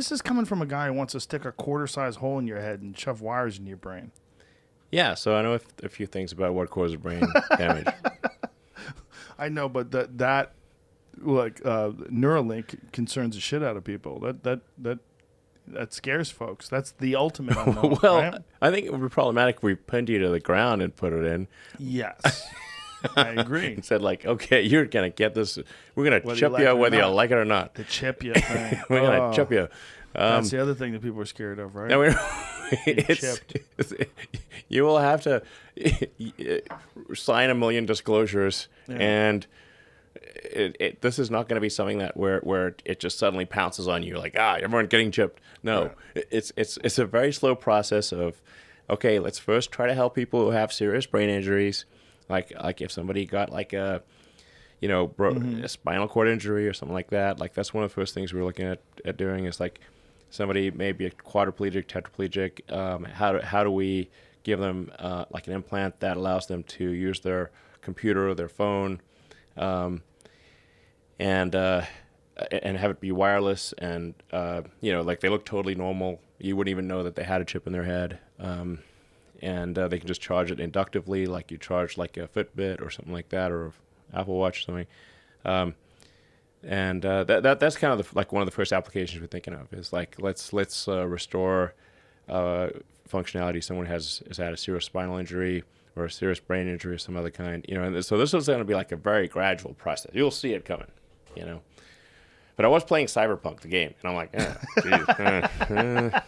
This is coming from a guy who wants to stick a quarter size hole in your head and shove wires in your brain. Yeah, so I know a, a few things about what causes brain damage. I know, but that that like uh, Neuralink concerns the shit out of people. That that that that scares folks. That's the ultimate unknown. well, right? I think it would be problematic if we pinned you to the ground and put it in. yes, I agree. and said like, okay, you're gonna get this. We're gonna Whether you chip like you out whether you like it or not. The chip you thing. We're gonna Oh, chip you. Um, That's the other thing that people are scared of, right? now we're, it's, you will have to sign a million disclosures, Yeah. and it, it, this is not going to be something that where where it just suddenly pounces on you like ah everyone getting chipped. No, Right. it's it's it's a very slow process of okay, let's first try to help people who have serious brain injuries, like like if somebody got like a you know bro- Mm-hmm. a spinal cord injury or something like that. Like that's one of the first things we're looking at at doing is like somebody may be a quadriplegic, tetraplegic. Um, how do how do we give them uh, like an implant that allows them to use their computer or their phone, um, and uh, and have it be wireless and uh, you know like they look totally normal. You wouldn't even know that they had a chip in their head. Um, and uh, they can just charge it inductively, like you charge like a Fitbit or something like that, or Apple Watch or something. Um, and uh, that, that that's kind of the, like one of the first applications we're thinking of is like let's let's uh, restore uh, functionality. Someone has has had a serious spinal injury or a serious brain injury of some other kind, you know. And so this is going to be like a very gradual process. You'll see it coming, you know. But I was playing Cyberpunk, the game, and I'm like, eh, geez, eh, eh.